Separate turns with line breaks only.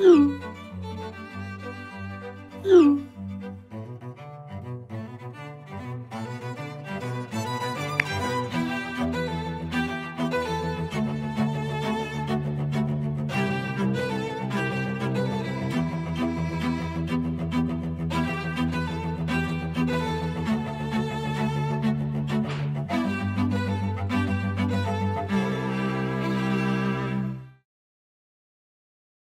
Mm.